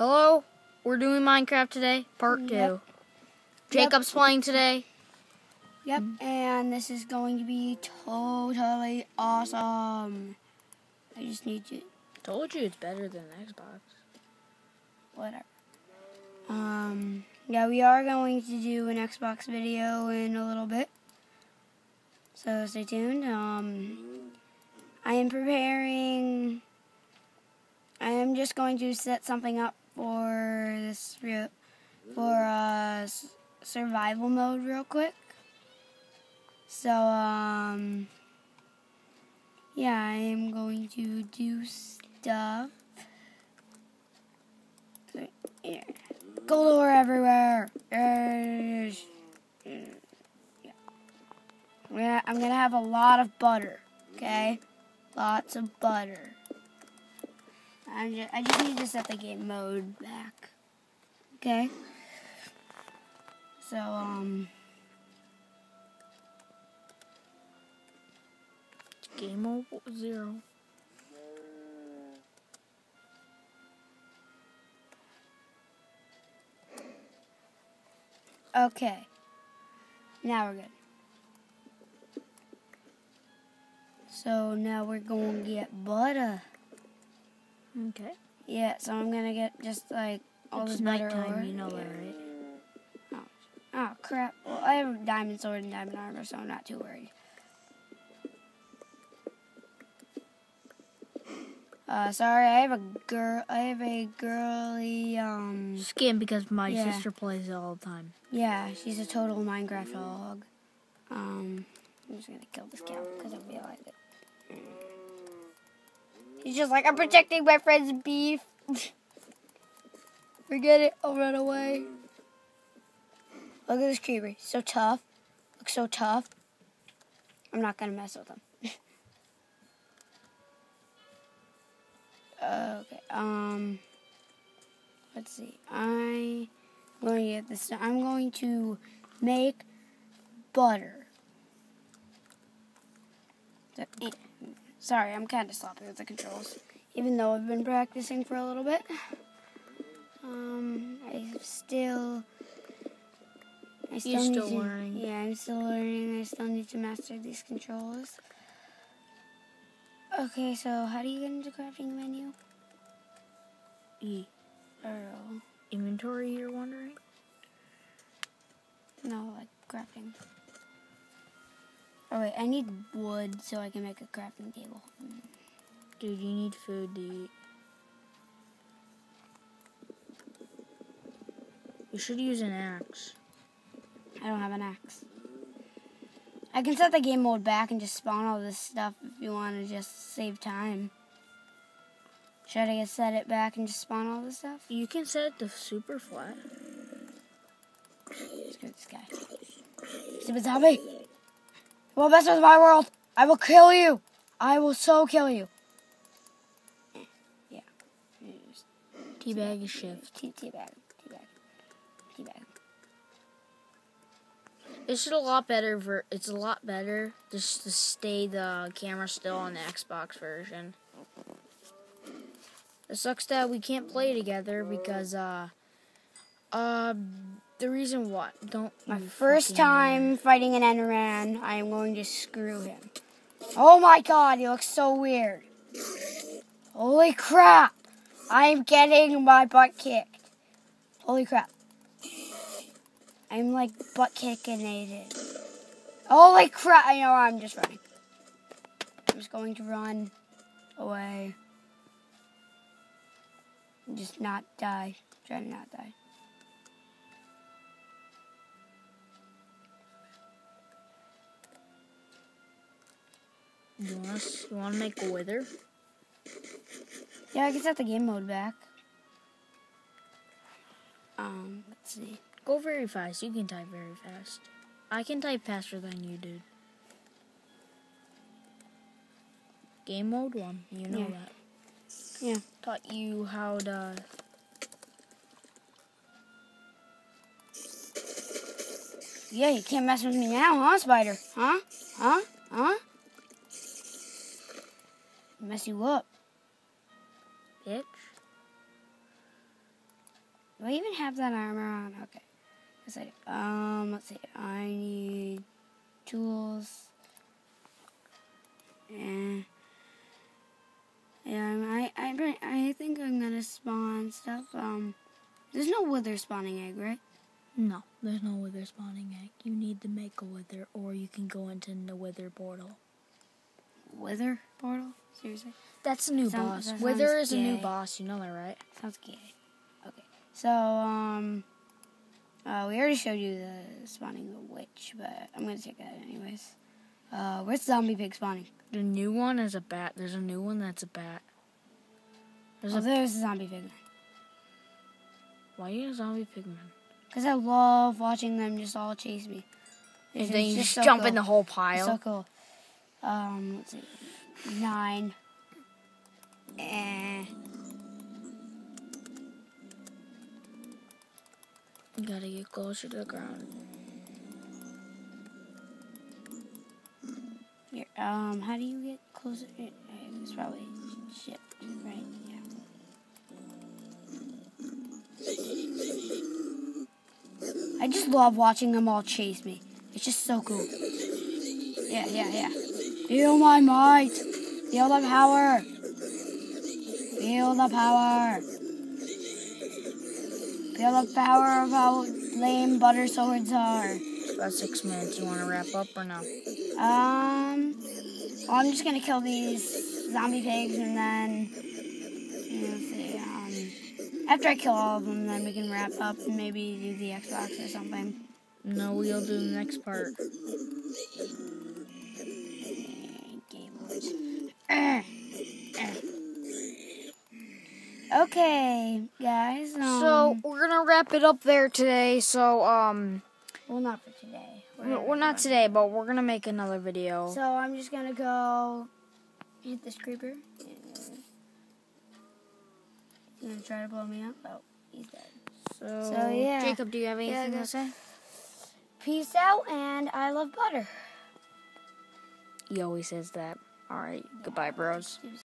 Hello, we're doing Minecraft today, part two. Yep. Jacob's playing today. Yep, and this is going to be totally awesome. I just need to, Told you it's better than Xbox. whatever. Um, yeah, we are going to do an Xbox video in a little bit. So stay tuned. Um, I am preparing, I am just going to set something up for this real, for uh, survival mode real quick. So, um, yeah, I am going to do stuff. Yeah. Galore everywhere. Yeah. I'm gonna have a lot of butter. Okay, lots of butter. I'm just, I just need to set the game mode back. Okay. So um. Game over zero. Okay. Now we're good. So now we're going to get butter. Okay. Yeah, so I'm gonna get just like all it's this butter nighttime, ore. you know Yeah. right? Oh crap! Well, I have a diamond sword and diamond armor, so I'm not too worried. Uh, sorry, I have a girl. I have a girly. Um, Skin because my Yeah. sister plays it all the time. yeah, she's a total Minecraft dog. Um, I'm just gonna kill this cow because I feel like it. He's just like I'm protecting my friend's beef. Forget it. I'll run away. Look at this creeper. So tough. Looks so tough. I'm not gonna mess with him. okay. Um. Let's see. I'm going to get this. I'm going to make butter. Sorry, I'm kind of sloppy with the controls, even though I've been practicing for a little bit. Um, I still. I still You're need still to- learning. Yeah, I'm still learning. I still need to master these controls. Okay, so how do you get into crafting menu? E. Or Inventory, you're wondering? no, like crafting. Oh wait, I need wood so I can make a crafting table. Dude, you need food to eat. You should use an axe. I don't have an axe. I can set the game mode back and just spawn all this stuff if you want to just save time. Should I just set it back and just spawn all this stuff? You can set it to super flat. Screw this guy. Stupid zombie! You won't mess with my world! I will kill you! I will so kill you! Yeah. Teabag is shift. Tea, teabag. Teabag. Teabag. It's a lot better for. It's a lot better just to stay the camera still on the Xbox version. It sucks that we can't play together because uh, uh, the reason what don't My first time fighting an Enderman, I am going to screw him. Oh my god, he looks so weird. Holy crap! I'm getting my butt kicked. Holy crap. I'm like butt kickinated. Holy crap! I know I'm just running. I'm just going to run away. Just not die. Try to not die. You want? You want to make a wither? Yeah, I can set the game mode back. Um, let's see. Go very fast. You can type very fast. I can type faster than you, dude. Game mode one. You know Yeah. that. Yeah. Taught you how to. Yeah, you can't mess with me now, huh, Spider? Huh? Huh? Mess you up. bitch. Do I even have that armor on? Okay. I do. Um, let's see. I need tools. Yeah. Yeah, I, I, I, I think I'm gonna spawn stuff. Um, there's no wither spawning egg, right? No, there's no wither spawning egg. You need to make a wither, or you can go into the wither portal. Wither portal? Seriously? That's a new Sound- boss. Wither sounds is a new boss. You know that, right? Sounds gay. Okay. So, um, uh, we already showed you the spawning the witch, but I'm gonna check that anyways. Uh, where's zombie pig spawning? The new one is a bat. There's a new one that's a bat. There's Oh, a there's the zombie pigman. why you a zombie pigman? Because I love watching them just all chase me. And then you just just so jump cool. in the whole It's pile. so cool. Um, let's see. Nine. Eh. you gotta get closer to the ground. Here, um, how do you get closer? Eh, It's probably ship, right? Yeah. I just love watching them all chase me. It's just so cool. Yeah, yeah, yeah. Feel my might. Feel the power. Feel the power. Feel the power of how lame butter swords are. About six minutes. You want to wrap up or no? Um, well, I'm just gonna kill these zombie pigs and then, let's see, um, after I kill all of them, then we can wrap up and maybe do the Xbox or something. No, we'll do the next part. Okay, guys. Um, So we're gonna wrap it up there today. So um, well, not for today. we're, we're not today, but we're gonna make another video. So I'm just gonna go hit this creeper. He's gonna try to blow me up. Oh, he's dead. So, So, yeah. Jacob, do you have anything I to say? Peace out, and I love butter. He always says that. All right, goodbye, bros.